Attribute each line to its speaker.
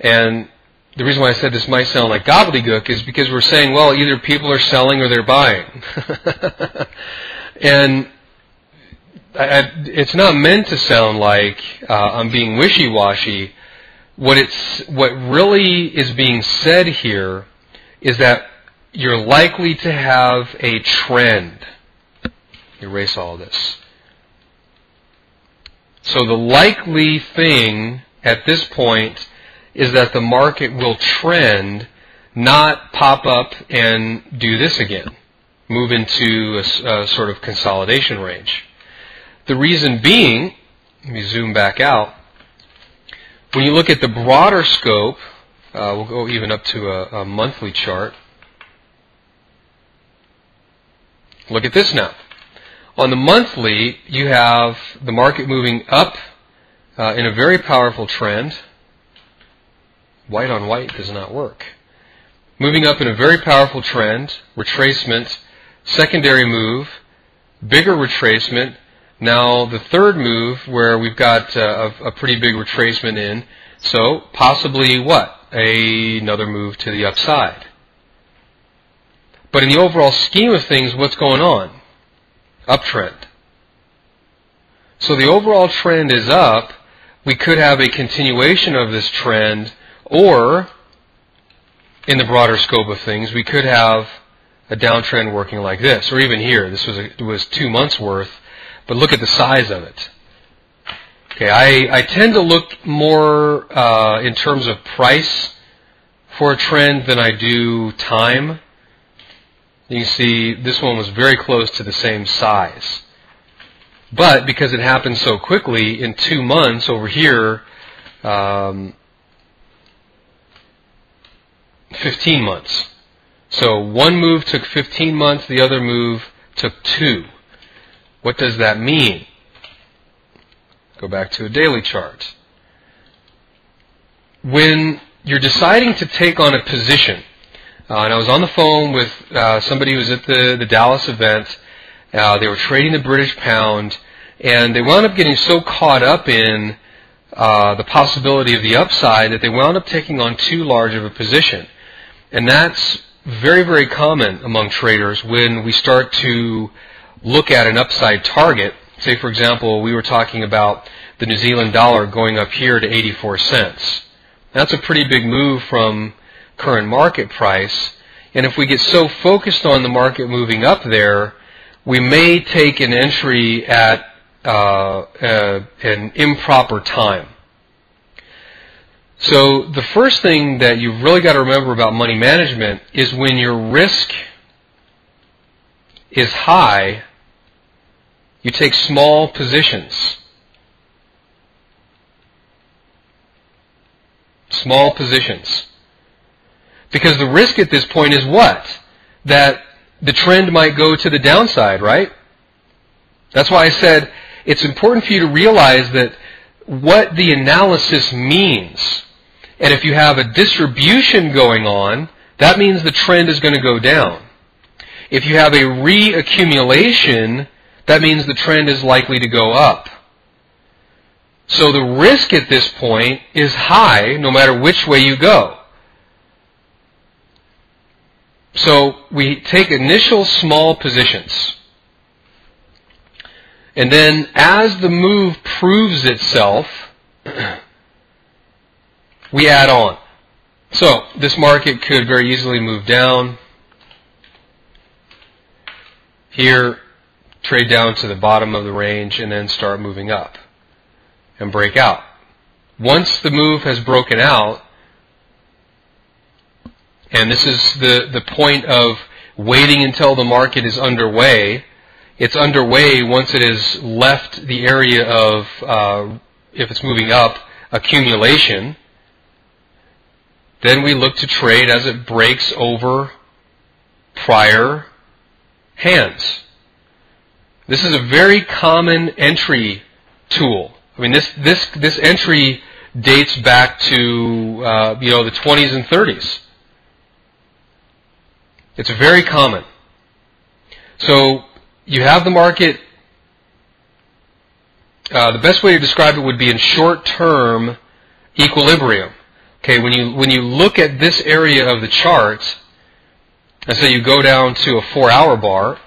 Speaker 1: And the reason why I said this might sound like gobbledygook is because we're saying, well, either people are selling or they're buying. and I, I, it's not meant to sound like uh, I'm being wishy-washy. What it's what really is being said here is that you're likely to have a trend. Erase all this. So the likely thing at this point is that the market will trend, not pop up and do this again, move into a, a sort of consolidation range. The reason being, let me zoom back out. When you look at the broader scope, uh, we'll go even up to a, a monthly chart. Look at this now. On the monthly, you have the market moving up uh, in a very powerful trend. White on white does not work. Moving up in a very powerful trend, retracement, secondary move, bigger retracement. Now the third move where we've got uh, a, a pretty big retracement in. So possibly what? A, another move to the upside. But in the overall scheme of things, what's going on? Uptrend. So the overall trend is up. We could have a continuation of this trend, or in the broader scope of things, we could have a downtrend working like this, or even here. This was a, was two months worth, but look at the size of it. Okay, I, I tend to look more uh, in terms of price for a trend than I do time. You can see this one was very close to the same size. But because it happened so quickly, in two months over here, um, 15 months. So one move took 15 months, the other move took two. What does that mean? Go back to a daily chart. When you're deciding to take on a position, uh, and I was on the phone with uh, somebody who was at the, the Dallas event. Uh, they were trading the British pound, and they wound up getting so caught up in uh, the possibility of the upside that they wound up taking on too large of a position. And that's very, very common among traders when we start to look at an upside target. Say, for example, we were talking about the New Zealand dollar going up here to 84 cents. That's a pretty big move from current market price. And if we get so focused on the market moving up there, we may take an entry at uh, uh, an improper time. So the first thing that you've really got to remember about money management is when your risk is high, you take small positions. Small positions. Because the risk at this point is what? That the trend might go to the downside, right? That's why I said it's important for you to realize that what the analysis means. And if you have a distribution going on, that means the trend is going to go down. If you have a reaccumulation, that means the trend is likely to go up. So the risk at this point is high no matter which way you go. So we take initial small positions. And then as the move proves itself, we add on. So this market could very easily move down. Here, trade down to the bottom of the range and then start moving up and break out. Once the move has broken out, and this is the, the point of waiting until the market is underway. It's underway once it has left the area of, uh, if it's moving up, accumulation. Then we look to trade as it breaks over prior hands. This is a very common entry tool. I mean, this, this, this entry dates back to, uh, you know, the 20s and 30s. It's very common. So you have the market. Uh, the best way to describe it would be in short-term equilibrium. Okay, when you when you look at this area of the chart, and so you go down to a four-hour bar,